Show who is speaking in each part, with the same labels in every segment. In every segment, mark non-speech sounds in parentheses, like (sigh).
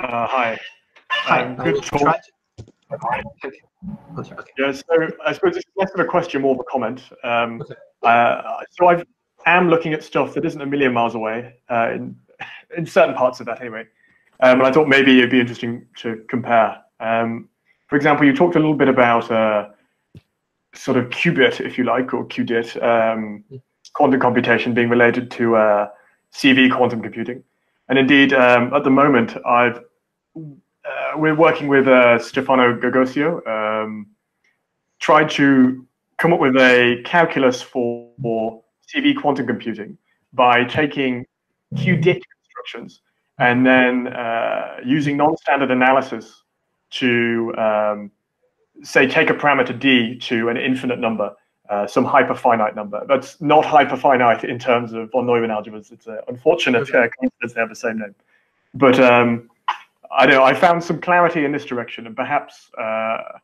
Speaker 1: Uh, hi.
Speaker 2: Hi. Um, good talk. Okay.
Speaker 1: Okay. Yeah, so I suppose it's less of a question, more of a comment. Um, okay. uh, so I am looking at stuff that isn't a million miles away, uh, in, (laughs) in certain parts of that anyway. Um, and I thought maybe it'd be interesting to compare. Um, for example, you talked a little bit about uh, sort of qubit, if you like, or qudit, um, quantum computation being related to uh, CV quantum computing. And indeed, um, at the moment, I've uh, we're working with uh, Stefano Gogioso, um, tried to come up with a calculus for, for CV quantum computing by taking qubit instructions and then uh, using non-standard analysis to um, say take a parameter d to an infinite number, uh, some hyperfinite number. That's not hyperfinite in terms of von Neumann algebras. It's an unfortunate uh, coincidence they have the same name. But um, I know I found some clarity in this direction, and perhaps uh,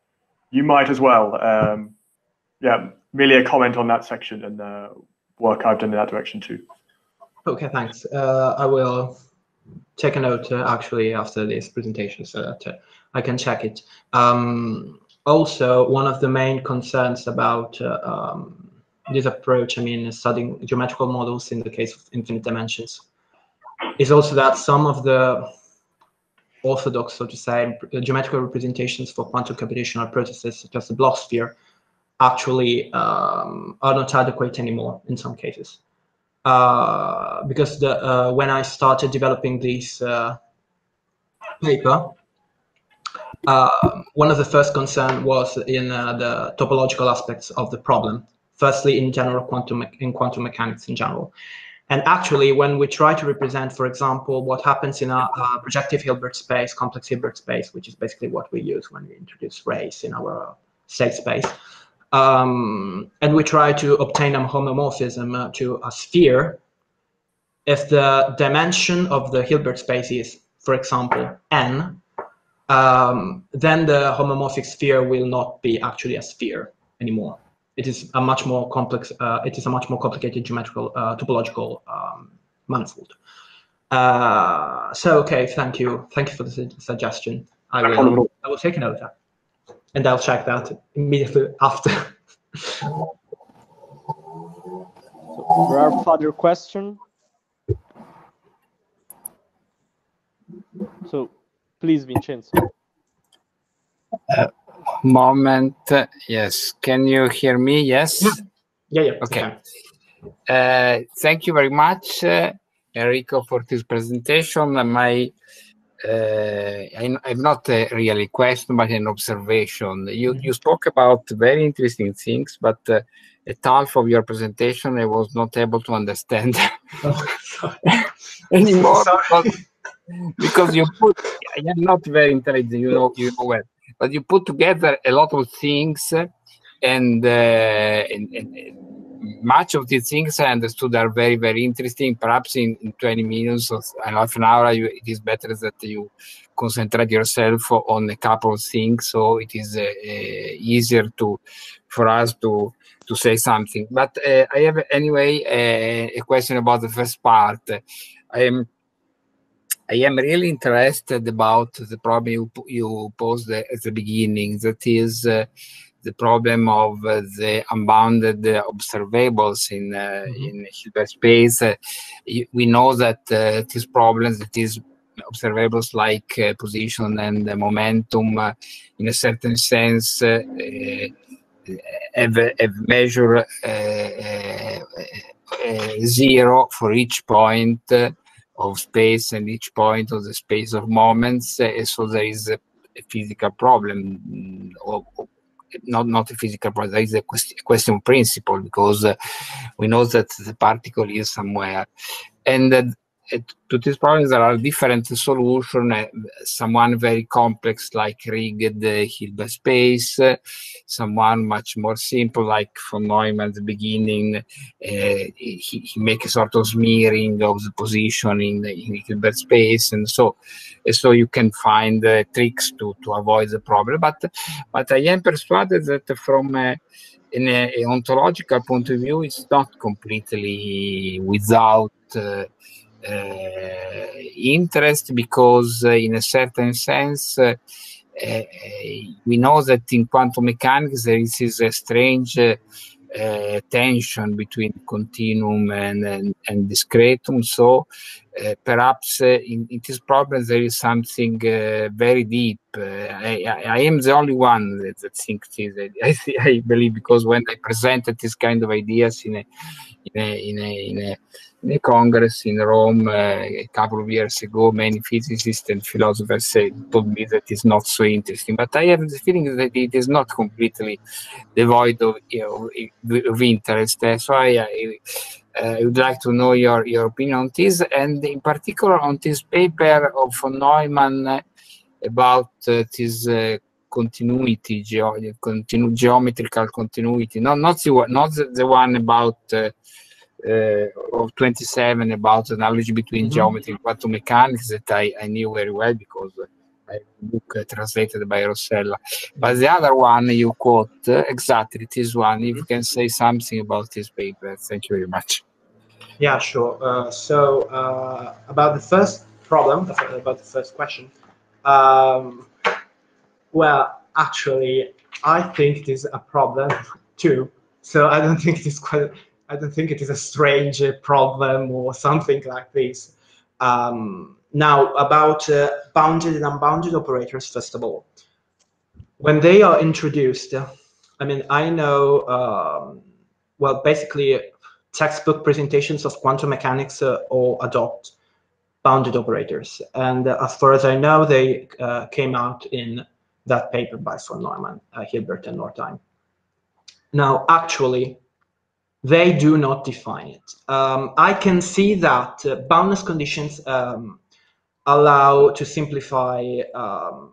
Speaker 1: you might as well. Um, yeah, merely a comment on that section and uh, work I've done in that direction too.
Speaker 2: Okay, thanks. Uh, I will take a note uh, actually after this presentation so that uh, I can check it. Um, also, one of the main concerns about uh, um, this approach, I mean, studying geometrical models in the case of infinite dimensions, is also that some of the orthodox, so to say, geometrical representations for quantum computational processes, such as the Bloch sphere, actually um, are not adequate anymore in some cases. Uh, because the, uh, when I started developing this uh, paper, uh, one of the first concern was in uh, the topological aspects of the problem. Firstly, in general quantum in quantum mechanics in general, and actually, when we try to represent, for example, what happens in a, a, projective Hilbert space, complex Hilbert space, which is basically what we use when we introduce rays in our state space, um, and we try to obtain a homomorphism uh, to a sphere, if the dimension of the Hilbert space is, for example, n, um, then the homomorphic sphere will not be actually a sphere anymore it is a much more complex, uh, it is a much more complicated geometrical uh, topological um, manifold. Uh, so, okay, thank you. Thank you for the su suggestion. I will, I will take a note of that. And I'll check that immediately after.
Speaker 3: so there are further questions. So, please, Vincenzo.
Speaker 4: Uh, moment. Yes. Can you hear me? Yes.
Speaker 2: Yeah. Yeah.
Speaker 4: Okay. Uh, thank you very much, uh, Enrico, for this presentation. My uh, I'm not a really question, but an observation. You mm-hmm. you spoke about very interesting things, but uh, at half of your presentation, I was not able to understand (laughs) oh, (laughs) anymore because, you put. Am not very intelligent, you know, you know well but you put together a lot of things and, uh, and, and, much of these things I understood are very, very interesting. Perhaps in, in 20 minutes or half an hour, you, it is better that you concentrate yourself on a couple of things, so it is uh, uh, easier to for us to to say something. But uh, I have anyway uh, a question about the first part. I am I am really interested about the problem you, you posed at the beginning. That is uh, the problem of uh, the unbounded uh, observables in uh, mm-hmm. in Hilbert space. Uh, we know that uh, these problems, that is observables like position and momentum, in a certain sense, have, have measure zero for each point of space and each point of the space of moments. Uh, so there is a, a physical problem, mm, or, or, not not a physical problem. There is a, quest a question principle because uh, we know that the particle is somewhere, and uh, to these problems there are different solutions. Someone very complex like rigged Hilbert space, uh, someone much more simple like von Neumann at the beginning. Uh, he, he make a sort of smearing of the position in, in Hilbert space, and so so you can find uh, tricks to to avoid the problem. But but I am persuaded that from in a, a, ontological point of view, it's not completely without uh, interest because, uh, in a certain sense, uh, we know that in quantum mechanics there is a strange uh, tension between continuum and, and, and discretum. So uh, perhaps uh, in, in, this problem there is something very deep. I, I, I, am the only one that, that thinks this. (laughs) I, I believe because when I presented this kind of ideas in a in a, in a, in a a congress in Rome uh, a couple of years ago, many physicists and philosophers said, told me that it's not so interesting. But I have the feeling that it is not completely devoid of, you know, of interest. Uh, so I, uh, would like to know your, your opinion on this, and in particular on this paper of von Neumann about uh, this continuity, geo continu geometrical continuity. No, not the, not the, the one about of 27 about analogy between mm -hmm. geometry and quantum mechanics that I, I knew very well because I book uh, translated by Rossella. But the other one you quote uh, exactly this one. If you can say something about this paper, thank you very much.
Speaker 2: Yeah, sure. Uh, so uh, about the first problem, about the first question. Um, well, actually, I think it is a problem (laughs) too. So I don't think it is quite I don't think it is a strange problem or something like this. Um, now, about uh, bounded and unbounded operators, first of all. When they are introduced, I mean, I know, um, well, basically, textbook presentations of quantum mechanics uh, all adopt bounded operators. And uh, as far as I know, they uh, came out in that paper by von Neumann, uh, Hilbert, and Nordheim. Now, actually, they do not define it. Um, I can see that uh, boundless conditions um, allow to simplify um,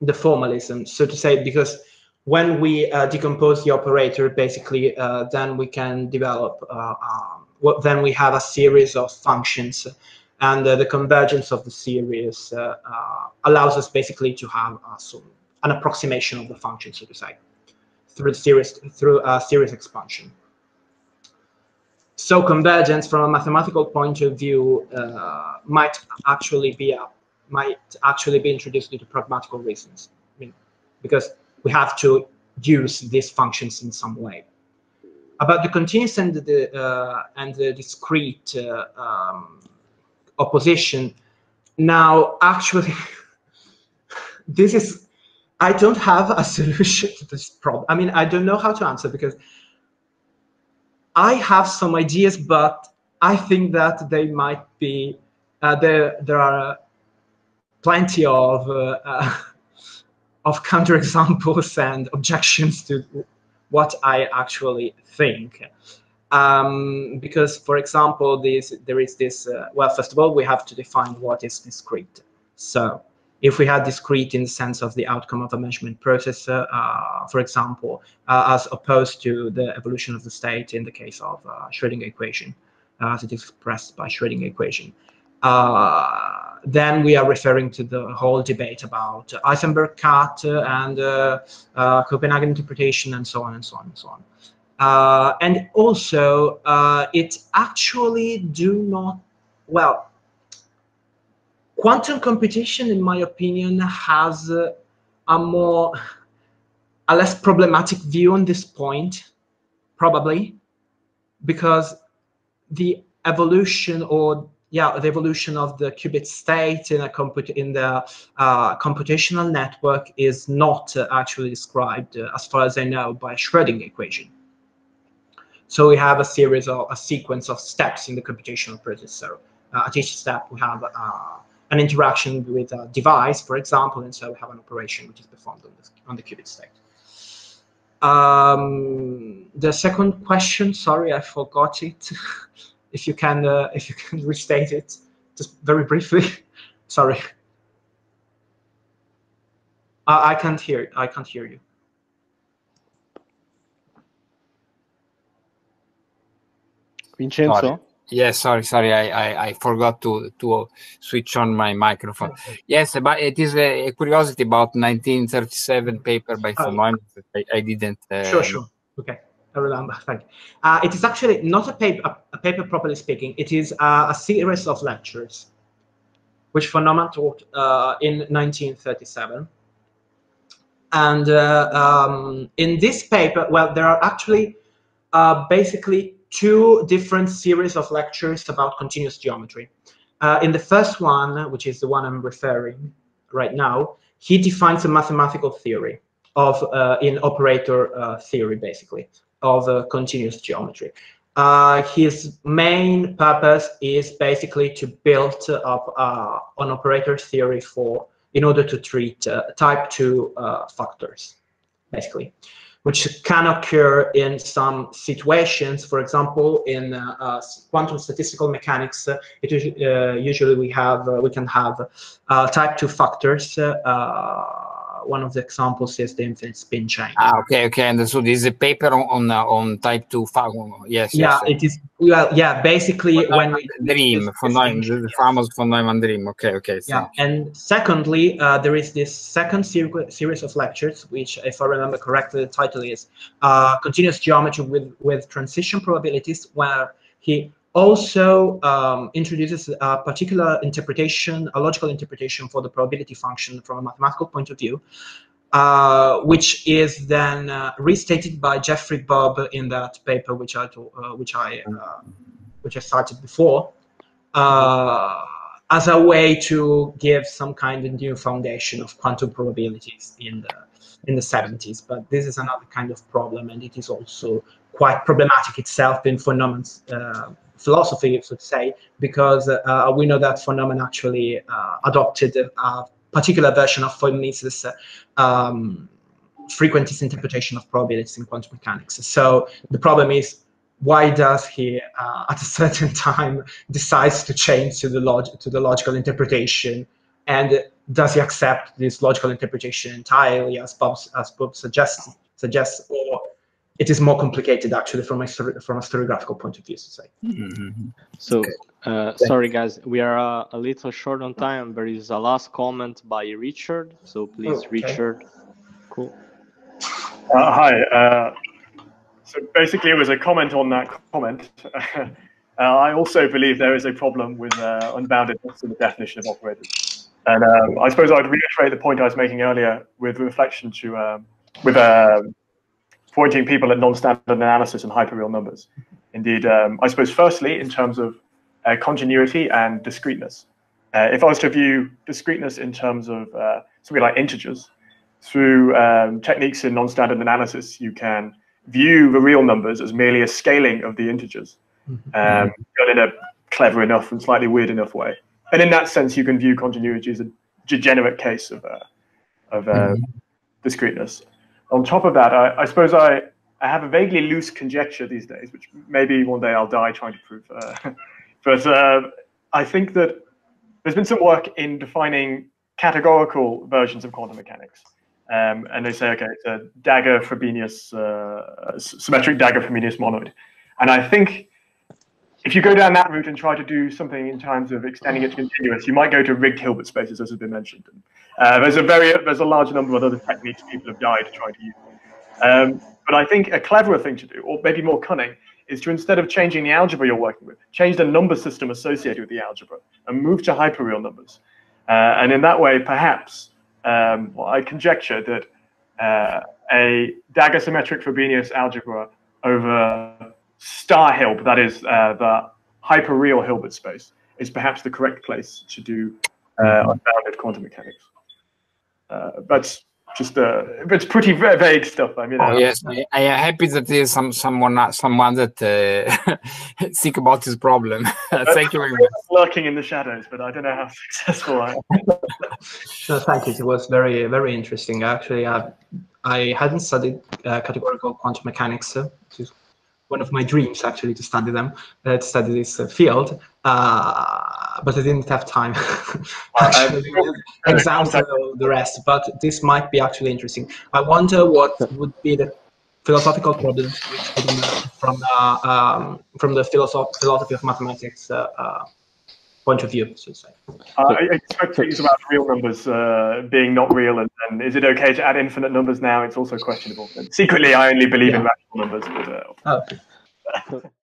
Speaker 2: the formalism, so to say, because when we uh, decompose the operator, basically, uh, then we can develop, uh, um, well, then we have a series of functions and uh, the convergence of the series uh, allows us basically to have some, an approximation of the function, so to say, through series, through series expansion. So convergence from a mathematical point of view uh, might actually be a, might actually be introduced due to pragmatical reasons. I mean, because we have to use these functions in some way. About the continuous and the uh, and the discrete uh, um, opposition, now actually, (laughs) this is I don't have a (laughs) solution to this problem. I mean, I don't know how to answer because I have some ideas, but I think that they might be uh, there. There are plenty of uh, uh, of counterexamples (laughs) and objections to what I actually think. Um, because, for example, this, there is this, uh, well, first of all, we have to define what is discrete. So if we had discrete in the sense of the outcome of a measurement process, uh, for example, uh, as opposed to the evolution of the state in the case of uh, Schrödinger equation, uh, as it is expressed by Schrödinger equation. Then we are referring to the whole debate about Heisenberg cut and Copenhagen interpretation and so on and so on and so on. Uh, and also, uh, it actually do not, well, quantum computation, in my opinion, has a more, a less problematic view on this point, probably, because the evolution or yeah, the evolution of the qubit state in a comput in the uh, computational network is not uh, actually described, uh, as far as I know, by Schrödinger equation. So we have a series of a sequence of steps in the computational process. So uh, at each step, we have uh, an interaction with a device, for example, and so we have an operation which is performed on the, on the qubit state. Um, the second question, sorry, I forgot it. (laughs) if you can, uh, if you can (laughs) restate it, just very briefly. (laughs) sorry. I, I can't hear. I can't hear you.
Speaker 3: Vincenzo.
Speaker 4: Yes, sorry, sorry, I, I, I, forgot to to switch on my microphone. Yes, but it is a, curiosity about 1937 paper by von Neumann that I, I didn't.
Speaker 2: Uh, sure, sure. Okay. I remember. Thank you. Uh, it is actually not a paper, a, a paper properly speaking. It is uh, a series of lectures, which von Neumann taught uh, in 1937. And uh, um, in this paper, well, there are actually uh, basically two different series of lectures about continuous geometry. Uh, in the first one, which is the one I'm referring right now, he defines a mathematical theory of uh, in operator uh, theory, basically, of uh, continuous geometry. Uh, his main purpose is basically to build up uh, an operator theory for in order to treat type two factors, basically which can occur in some situations. For example, in uh, uh, quantum statistical mechanics, uh, it usually we have we can have type two factors one of the examples is the infinite spin chain.
Speaker 4: Ah, okay, okay. And so this is a paper on on, uh, on type two. Yes.
Speaker 2: Yeah,
Speaker 4: yes.
Speaker 2: it is. Well, yeah. Basically, when we
Speaker 4: dream von Neumann, the famous von Neumann dream. Okay, okay.
Speaker 2: Yeah, and secondly, uh, there is this second ser series of lectures, which, if I remember correctly, the title is uh, "Continuous Geometry with with Transition Probabilities," where he also um, introduces a particular interpretation, a logical interpretation for the probability function from a mathematical point of view, uh, which is then uh, restated by Jeffrey Bub in that paper which I uh, which I uh, which I cited before, uh, as a way to give some kind of new foundation of quantum probabilities in the in the 70s. But this is another kind of problem, and it is also quite problematic itself in von uh, philosophy, so to say, because uh, we know that Neumann actually uh, adopted a particular version of Mises' um, frequentist interpretation of probabilities in quantum mechanics. So the problem is, why does he, uh, at a (laughs) certain time, decides to change to the log to the logical interpretation, and does he accept this logical interpretation entirely, as Bub as Bub suggests suggests, it is more complicated actually from a from a historiographical point of view, to say.
Speaker 4: Mm-hmm.
Speaker 3: So, uh, sorry guys, we are uh, a little short on time. There is a last comment by Richard. So please,
Speaker 2: Okay.
Speaker 3: Richard. Cool.
Speaker 1: Uh, hi. Uh, so basically, it was a comment on that comment. (laughs) uh, I also believe there is a problem with uh, unboundedness in the definition of operators. And um, I suppose I'd reiterate the point I was making earlier with reflection to um, with um pointing people at non-standard analysis and hyperreal numbers. Indeed, um, I suppose firstly in terms of uh, continuity and discreteness. Uh, if I was to view discreteness in terms of uh, something like integers, through um, techniques in non-standard analysis, you can view the real numbers as merely a scaling of the integers, um, but in a clever enough and slightly weird enough way. And in that sense, you can view continuity as a degenerate case of, uh, of uh, discreteness. On top of that, I, I suppose I, I have a vaguely loose conjecture these days, which maybe one day I'll die trying to prove. Uh, (laughs) but uh, I think that there's been some work in defining categorical versions of quantum mechanics. Um, and they say, okay, it's a dagger Frobenius, uh, symmetric dagger Frobenius monoid. And I think if you go down that route and try to do something in terms of extending it to continuous, you might go to rigged Hilbert spaces, as has been mentioned. Uh, there's a very there's a large number of other techniques people have died trying to use. Um, but I think a cleverer thing to do, or maybe more cunning, is to instead of changing the algebra you're working with, change the number system associated with the algebra and move to hyperreal numbers. Uh, and in that way, perhaps, um, well, I conjecture that uh, a dagger symmetric Frobenius algebra over star Hilbert, that is uh, the hyperreal Hilbert space, is perhaps the correct place to do uh, unbounded quantum mechanics. Uh, that's just uh, it's pretty vague stuff. I mean,
Speaker 4: Oh
Speaker 1: uh,
Speaker 4: yes, I, I am happy that there is some someone someone that uh, (laughs) think about this problem. (laughs) Thank you very much.
Speaker 1: lurking in the shadows, but I don't know how (laughs) successful I am.
Speaker 2: No, thank you. It was very, very interesting. Actually, I, I hadn't studied uh, categorical quantum mechanics. Uh, which is one of my dreams, actually, to study them, uh, to study this uh, field. Uh, but I didn't have time. (laughs) actually, exams and all the rest. But this might be actually interesting. I wonder what would be the philosophical problems uh, from uh, um, from the philosoph- philosophy of mathematics uh, uh, point of view, so to say.
Speaker 1: Uh, I expect things about real numbers uh, being not real, and, and, is it okay to add infinite numbers now? It's also questionable. And secretly, I only believe yeah. in rational numbers. But,
Speaker 2: uh, oh. (laughs)